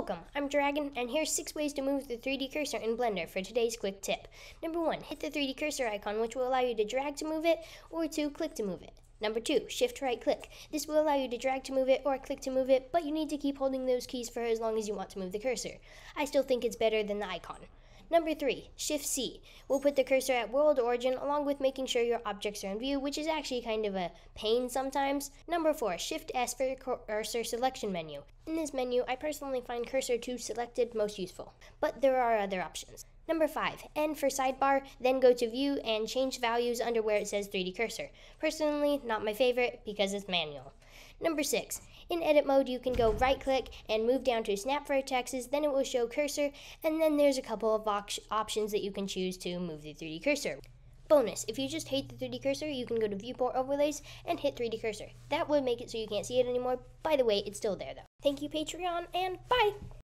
Welcome, I'm Dragon, and here's 6 ways to move the 3D cursor in Blender for today's quick tip. Number 1, hit the 3D cursor icon which will allow you to drag to move it, or to click to move it. Number 2, shift right click. This will allow you to drag to move it or click to move it, but you need to keep holding those keys for as long as you want to move the cursor. I still think it's better than the icon. Number three, Shift C. We'll put the cursor at world origin along with making sure your objects are in view, which is actually kind of a pain sometimes. Number four, Shift S for your cursor selection menu. In this menu, I personally find cursor to selected most useful, but there are other options. Number 5, N for sidebar, then go to view and change values under where it says 3D cursor. Personally, not my favorite because it's manual. Number 6, in edit mode you can go right click and move down to snap for vertexes, then it will show cursor, and then there's a couple of op options that you can choose to move the 3D cursor. Bonus, if you just hate the 3D cursor, you can go to viewport overlays and hit 3D cursor. That would make it so you can't see it anymore. By the way, it's still there though. Thank you Patreon, and bye!